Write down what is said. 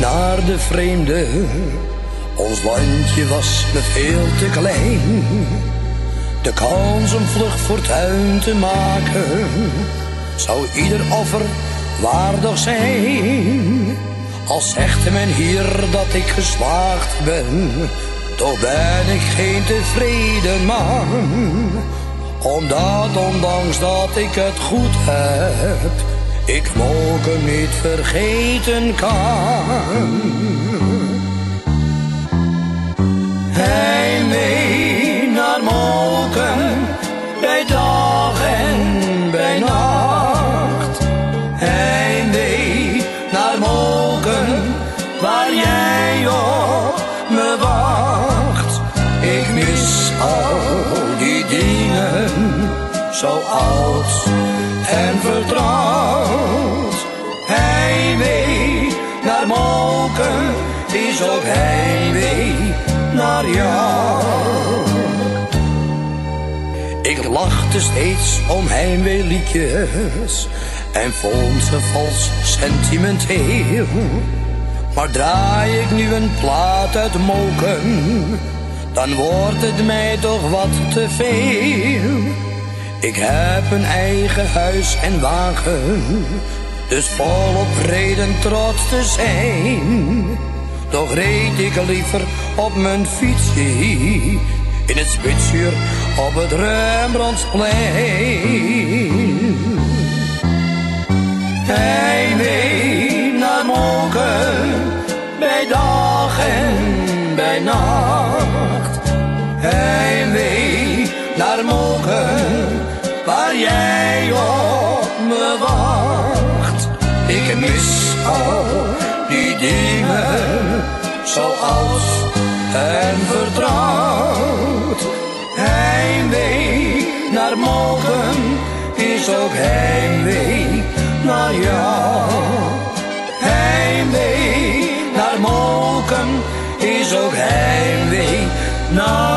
naar de vreemde. Ons landje was me veel te klein. De kans om vlucht fortuin te maken, zou ieder offer waardig zijn. Als zegt men hier dat ik geslaagd ben, toch ben ik geen tevreden man. Omdat ondanks dat ik het goed heb, ik mogen niet vergeten kan. Zo oud en vertrouwd. Heimwee naar Moken, is ook heimwee naar jou. Ik lachte steeds om heimweeliedjes en vond ze vals sentimenteel. Maar draai ik nu een plaat uit moken, dan wordt het mij toch wat te veel. Ik heb een eigen huis en wagen, dus volop reden trots te zijn. Toch reed ik liever op mijn fietsje in het spitsuur op het Rembrandtsplein. Heimwee naar Moken, bij dag en bij nacht. Waar jij op me wacht. Ik mis al die dingen, zo oud en vertrouwd. Heimwee naar morgen is ook heimwee naar jou. Heimwee naar morgen is ook heimwee naar